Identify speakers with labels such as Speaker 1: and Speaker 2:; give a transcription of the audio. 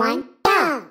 Speaker 1: one, go!